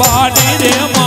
ভবানী রে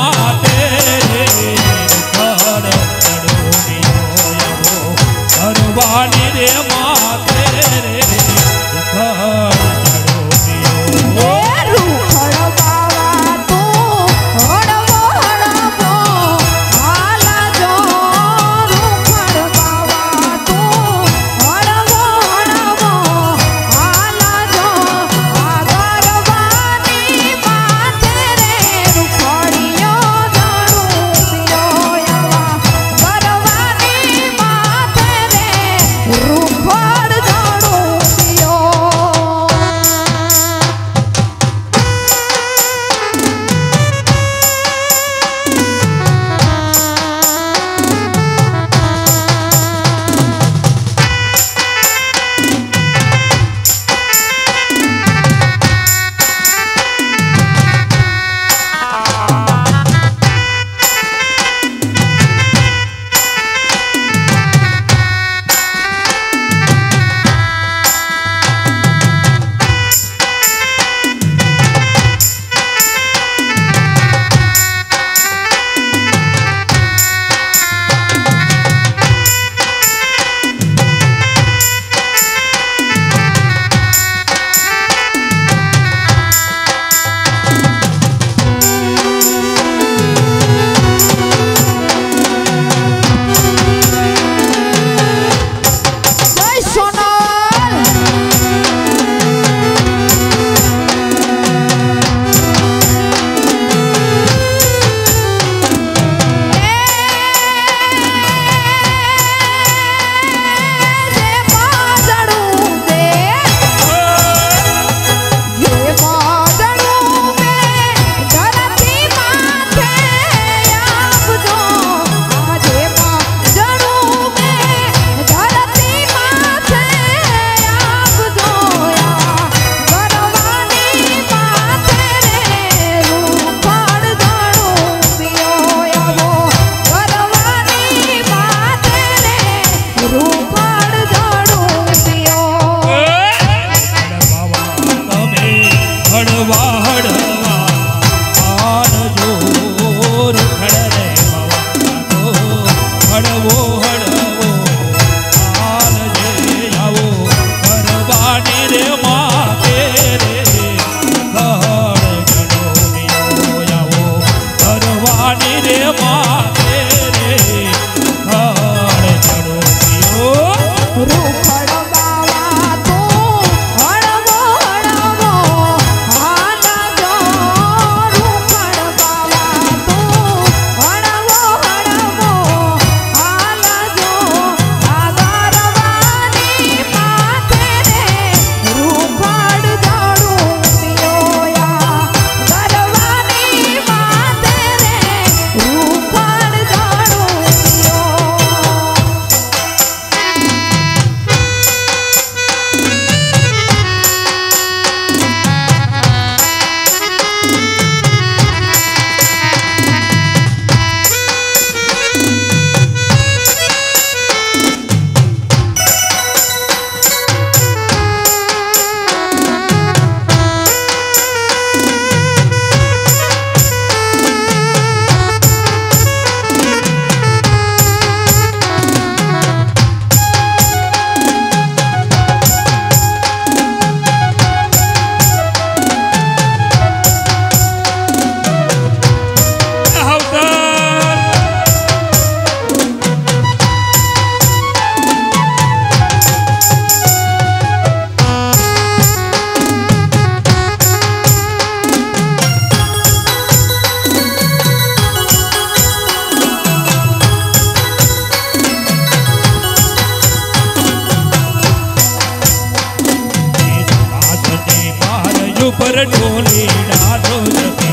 હાથ ઉપર ઢોલી ડાઢો જતે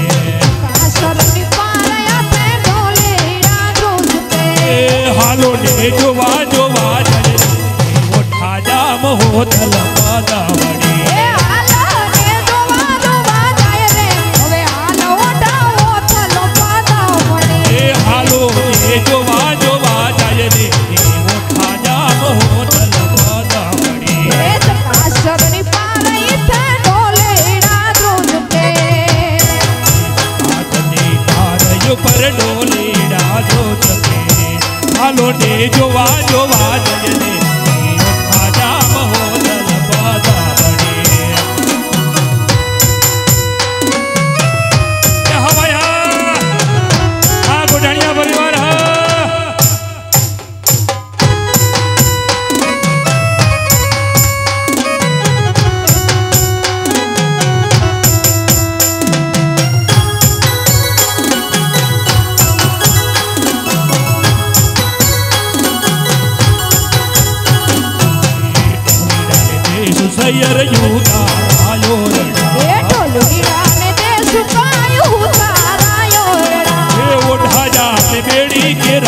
હાલો ને જોવા જોવા મોઠા જામ હો તલમા દાવા વાલોને જોવા જોવા જજને राजा से बेड़ी के